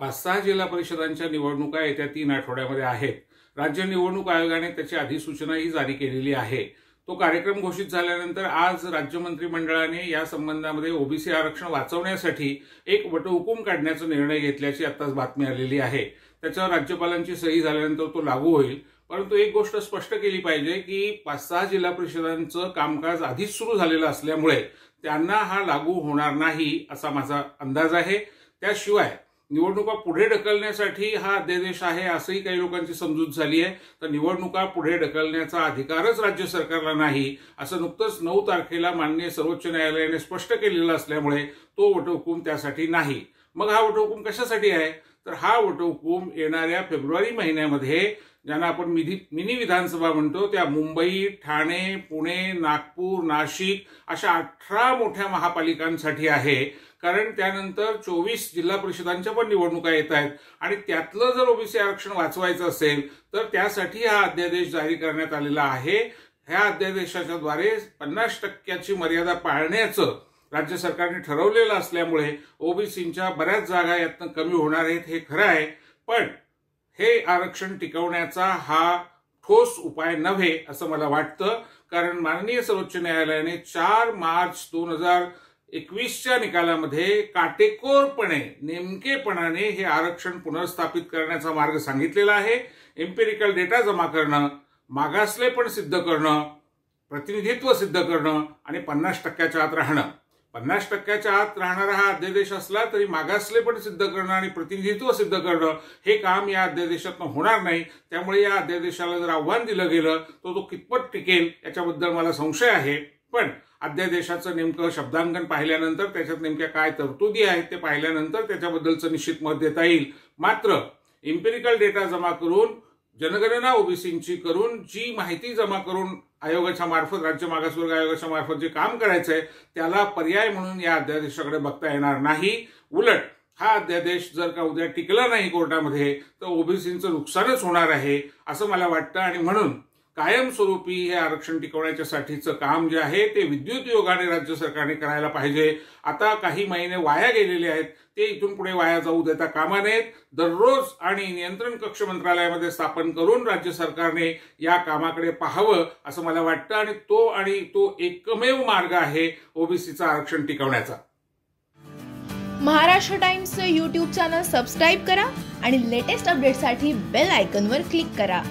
पाच सहा जिल्हा परिषदांच्या निवडणुका येत्या तीन आठवड्यामध्ये आहेत. राज्य निवडणूक आयोगाने त्याची अधिसूचनाही जारी केलेली आहे. तो कार्यक्रम घोषित झाल्यानंतर आज राज्य मंत्रिमंडळाने या संबंधामध्ये ओबीसी आरक्षण वाचवण्यासाठी एक वटहुकूम काढण्याचा निर्णय घेतल्याची आताच बातमी आलेली आहे. त्याच्यावर राज्यपालांची सही झाल्यानंतर तो लागू होईल. परंतु एक गोष्ट स्पष्ट केली पाहिजे की पाच सहा जिल्हा परिषदांचं कामकाज आधीच सुरू झालेलं असल्यामुळे त्यांना हा लागू होणार नाही असा माझा अंदाज आहे. त्याशिवाय निवडणुका पुढे ढकलण्यासाठी हा अध्यादेश आहे असंही काही लोकांची समजूत झाली आहे. तर निवडणुका पुढे ढकलण्याचा अधिकारच राज्य सरकारला नाही असं नुकतंच नऊ तारखेला माननीय सर्वोच्च न्यायालयाने स्पष्ट केलेलं असल्यामुळे तो वटहुकूम त्यासाठी नाही. मग हा वटहुकूम कशासाठी आहे? तर हा वटहुकूम येणाऱ्या फेब्रुवारी महिन्यामध्ये ज्यांना आपण मिधी मिनी विधानसभा म्हणतो त्या मुंबई ठाणे पुणे नागपूर नाशिक अशा अठरा मोठ्या महापालिकांसाठी आहे. कारण त्यानंतर चोवीस जिल्हा परिषदांच्या पण निवडणुका येत आहेत. आणि त्यातलं जर ओबीसी आरक्षण वाचवायचं असेल तर त्यासाठी हा अध्यादेश जारी करण्यात आलेला आहे. ह्या अध्यादेशाच्या द्वारे पन्नास टक्क्याची मर्यादा पाळण्याचं राज्य सरकारने ठरवलेलं असल्यामुळे ओबीसींच्या बऱ्याच जागा यातनं कमी होणार आहेत हे खरं आहे. पण हे आरक्षण टिकवण्याचा हा ठोस उपाय नव्हे असं मला वाटतं. कारण माननीय सर्वोच्च न्यायालयाने चार मार्च दोन हजार एकवीसच्या निकालामध्ये काटेकोरपणे नेमकेपणाने हे आरक्षण पुनर्स्थापित करण्याचा मार्ग सांगितलेला आहे. एम्पेरिकल डेटा जमा करणं मागासले पण सिद्ध करणं प्रतिनिधित्व सिद्ध करणं आणि पन्नास टक्क्याच्या आत राहणं. पन्नास टक्क्याच्या आत राहणारा हा अध्यादेश असला तरी मागासले पण सिद्ध करणं आणि प्रतिनिधित्व सिद्ध करणं हे काम या अध्यादेशातनं होणार नाही. त्यामुळे या अध्यादेशाला जर आव्हान दिलं गेलं तर तो कितपत टिकेल याच्याबद्दल मला संशय आहे. पण अध्यादेशाचं नेमकं शब्दांकन पाहिल्यानंतर त्याच्यात नेमक्या काय तरतुदी आहेत ते पाहिल्यानंतर त्याच्याबद्दलचं निश्चित मत देता येईल. मात्र इम्पेरिकल डेटा जमा करून जनगणना ओबीसींची करून जी माहिती जमा करून आयोगाच्या मार्फत राज्य मागासवर्ग आयोगाच्या मार्फत जे काम करायचं आहे त्याला पर्याय म्हणून या अध्यादेशाकडे बघता येणार नाही. उलट हा अध्यादेश जर का उद्या टिकला नाही कोर्टामध्ये तर ओबीसींचं नुकसानच होणार आहे असं मला वाटतं. आणि म्हणून कायमस्वरूपी हे आरक्षण टिकवण्याच्यासाठीचं काम जे आहे ते विद्युत योगाने राज्य सरकारने करायला पाहिजे. आता काही महिने वाया गेलेले आहेत. ते इथून पुढे वाया जाऊ देता कामा नयेत. दररोज आणि नियंत्रण कक्ष मंत्रालयामध्ये स्थापन करून राज्य सरकारने या कामाकडे पाहावं असं मला वाटतं आणि तो आणि तो एकमेव मार्ग आहे ओबीसीचं आरक्षण टिकवण्याचा. महाराष्ट्र टाइम्सचं यूट्यूब चॅनल सबस्क्राईब करा आणि लेटेस्ट अपडेटसाठी बेल आयकॉनवर क्लिक करा.